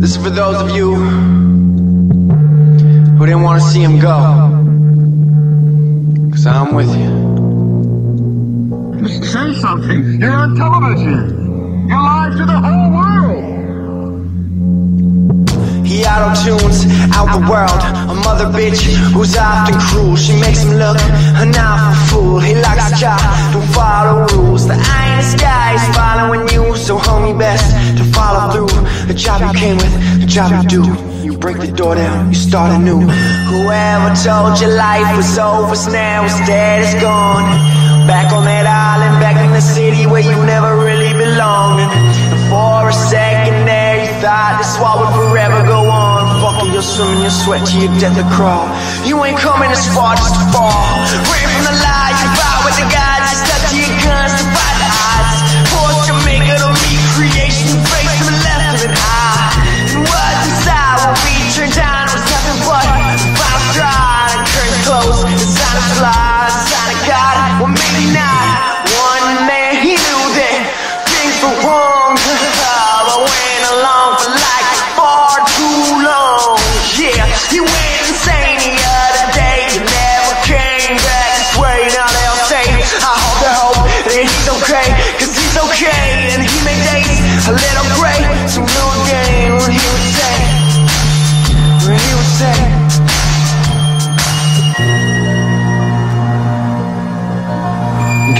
This is for those of you who didn't want to see him go. Cause I'm with you. Just say something. You're on television. You're live to the whole world. He auto tunes out the world. A mother bitch who's often cruel. She makes him look an awful fool. He likes a job, don't follow job you came with, the job you do. You break the door down, you start anew. Whoever told you life was over, now is gone. Back on that island, back in the city where you never really belonged. And for a second there, you thought this war would forever go on. Fuck it, you'll swim in your sweat to your death or crawl. You ain't coming as far just to fall. Ran from the lies, you fought with the gods,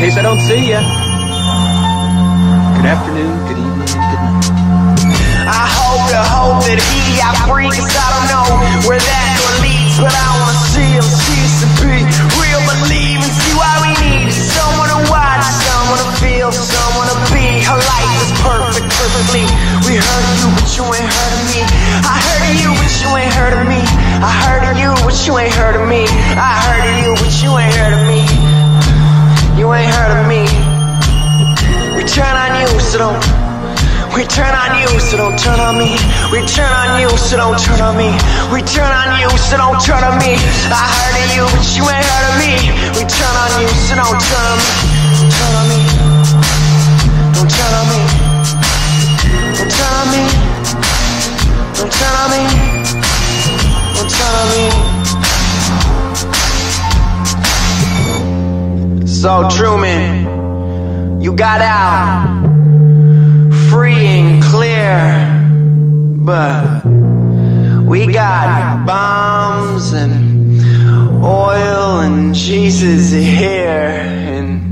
case I don't see ya. Good afternoon, good evening, and good night. I hope to hope that he got free Cause I don't know where that door leads But I wanna see him cease to be Real. Believe and see why we need Someone to watch, someone to feel, someone to be. Her life is perfect, perfectly. We heard you but you ain't heard of me. I heard of you but you ain't heard of me. I heard of you but you ain't heard of me. I heard of you but you ain't heard of me You ain't heard of me We turn on you so don't we turn on you, so don't turn on me. We turn on you, so don't turn on me. We turn on you, so don't turn on me. I heard of you, but you ain't heard of me. We turn on you, so don't turn So Truman, you got out free and clear. But we got bombs and oil and Jesus here. And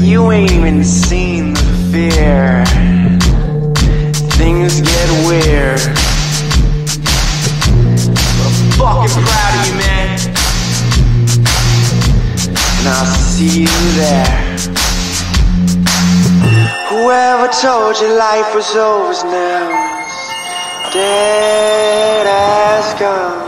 you ain't even seen the fear. Things get weird. There. Whoever told you life was over is now dead as gone.